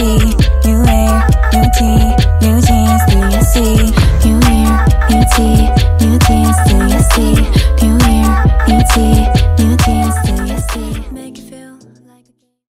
see? New air, new tea, new jeans, do you see? New year, new tea, new jeans,